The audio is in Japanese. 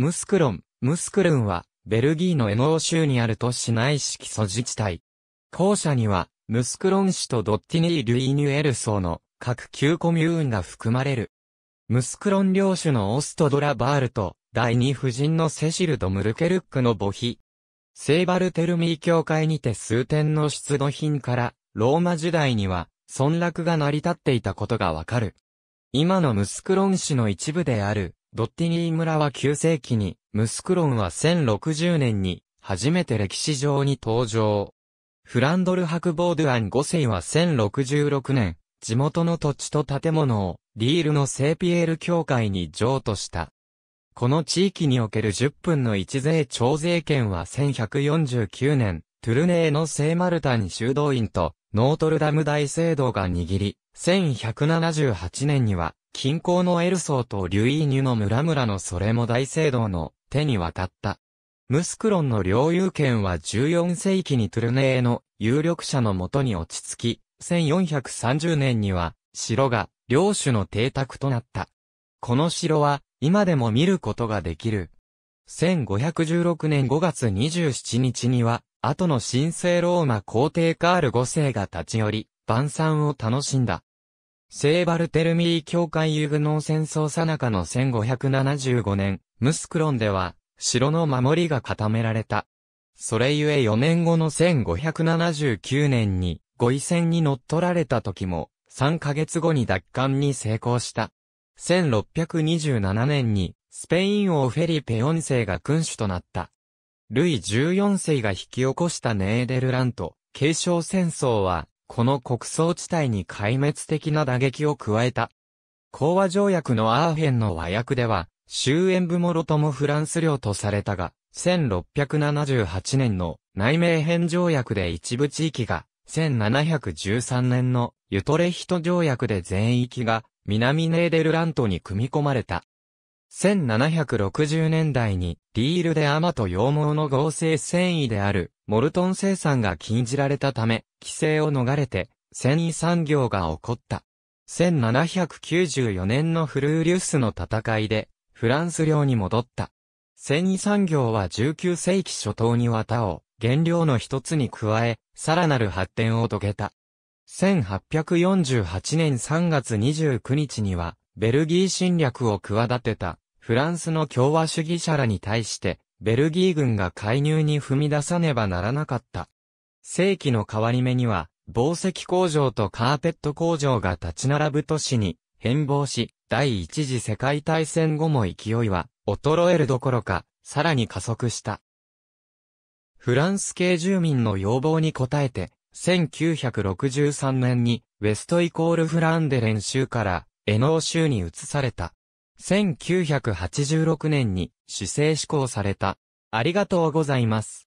ムスクロン、ムスクルンは、ベルギーのエノー州にある都市内市基礎自治体。校舎には、ムスクロン市とドッティニー・ルイニュエルソーの各旧コミューンが含まれる。ムスクロン領主のオストドラ・バールと、第二夫人のセシルとムルケルックの母妃。セーバルテルミー教会にて数点の出土品から、ローマ時代には、村落が成り立っていたことがわかる。今のムスクロン市の一部である、ドッティニー村は9世紀に、ムスクロンは1060年に、初めて歴史上に登場。フランドル博ボードゥアン5世は1066年、地元の土地と建物を、リールのセーピエール教会に譲渡した。この地域における10分の一税徴税権は1149年、トゥルネーの聖マルタン修道院とノートルダム大聖堂が握り、1178年には、近郊のエルソーとリュイーニュの村々のそれも大聖堂の手に渡った。ムスクロンの領有権は14世紀にトゥルネーの有力者のもとに落ち着き、1430年には城が領主の邸宅となった。この城は今でも見ることができる。1516年5月27日には、後の神聖ローマ皇帝カール5世が立ち寄り、晩餐を楽しんだ。聖バルテルミー教会ユグノー戦争さなかの1575年、ムスクロンでは、城の守りが固められた。それゆえ4年後の1579年に、ご遺戦に乗っ取られた時も、3ヶ月後に奪還に成功した。1627年に、スペイン王フェリペ4世が君主となった。ルイ14世が引き起こしたネーデルラント、継承戦争は、この国葬地帯に壊滅的な打撃を加えた。講和条約のアーヘンの和訳では、終焉部もろともフランス領とされたが、1678年の内名編条約で一部地域が、1713年のユトレヒト条約で全域が南ネーデルラントに組み込まれた。1760年代にリールでアマと羊毛の合成繊維であるモルトン生産が禁じられたため、規制を逃れて繊維産業が起こった。1794年のフルーリュスの戦いでフランス領に戻った。繊維産業は19世紀初頭に綿を原料の一つに加え、さらなる発展を遂げた。1848年3月29日には、ベルギー侵略を企てた、フランスの共和主義者らに対して、ベルギー軍が介入に踏み出さねばならなかった。世紀の変わり目には、紡績工場とカーペット工場が立ち並ぶ都市に変貌し、第一次世界大戦後も勢いは衰えるどころか、さらに加速した。フランス系住民の要望に応えて、1963年にウェストイコールフランデレン州からエノー州に移された。1986年に市政施行された。ありがとうございます。